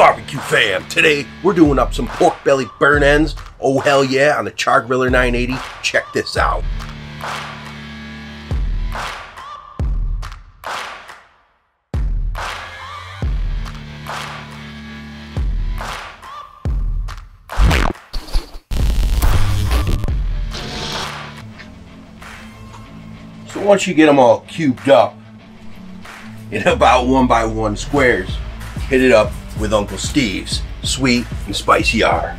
barbecue fam? Today we're doing up some pork belly burnt ends. Oh hell yeah, on the Char Griller 980. Check this out. So once you get them all cubed up in about one by one squares, hit it up with Uncle Steve's sweet and spicy R.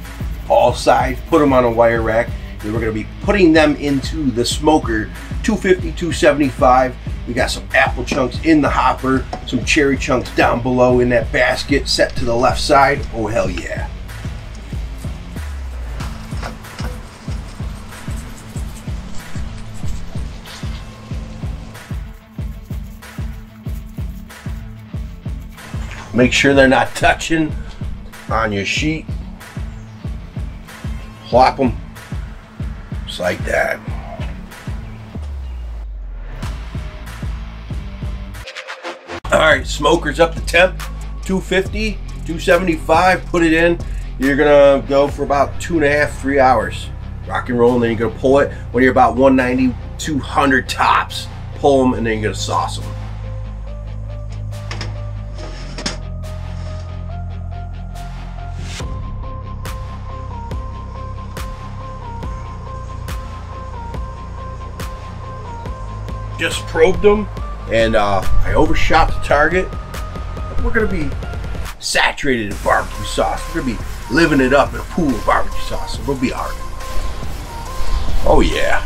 All sides, put them on a wire rack. And we're gonna be putting them into the smoker, 250, 275. We got some apple chunks in the hopper, some cherry chunks down below in that basket set to the left side. Oh hell yeah. Make sure they're not touching on your sheet. Flop them just like that. All right, smoker's up to temp, 250, 275, put it in. You're gonna go for about two and a half, three hours. Rock and roll, and then you're gonna pull it when you're about 190, 200 tops. Pull them, and then you're gonna sauce them. Just probed them and uh, I overshot the target. We're gonna be saturated in barbecue sauce. We're gonna be living it up in a pool of barbecue sauce. So we'll be alright. Oh yeah,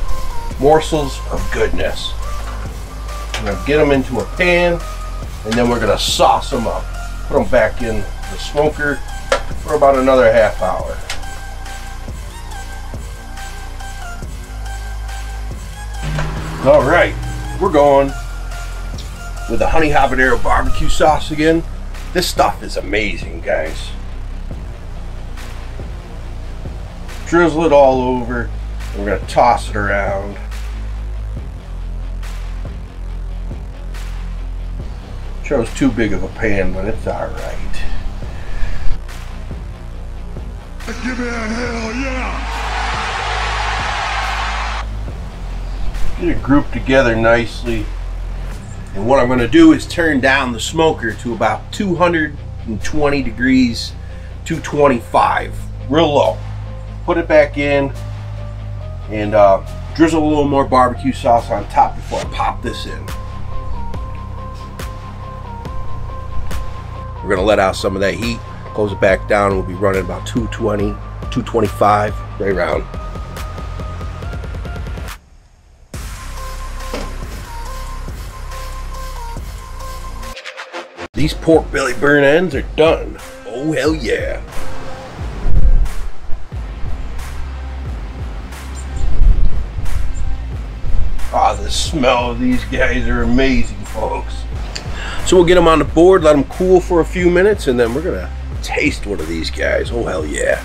morsels of goodness. I'm gonna get them into a pan and then we're gonna sauce them up. Put them back in the smoker for about another half hour. All right, we're going with the honey habanero barbecue sauce again. This stuff is amazing, guys. Drizzle it all over. We're gonna toss it around. Chose too big of a pan, but it's all right. Give me a hell yeah! Get it grouped together nicely. And what I'm going to do is turn down the smoker to about 220 degrees, 225, real low. Put it back in and uh, drizzle a little more barbecue sauce on top before I pop this in. We're going to let out some of that heat, close it back down, we'll be running about 220, 225, right around. These pork belly burnt ends are done. Oh, hell yeah. Ah, the smell of these guys are amazing, folks. So we'll get them on the board, let them cool for a few minutes, and then we're gonna taste one of these guys. Oh, hell yeah.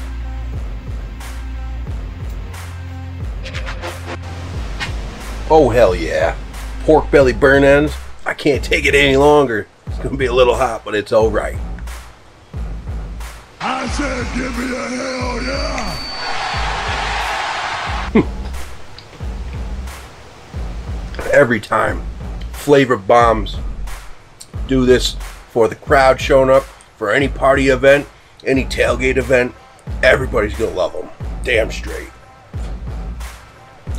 Oh, hell yeah. Pork belly burnt ends. I can't take it any longer. Gonna be a little hot, but it's all right. I said give me a hell yeah! Every time, flavor bombs. Do this for the crowd showing up for any party event, any tailgate event. Everybody's gonna love them. Damn straight.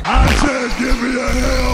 I said give me a hell!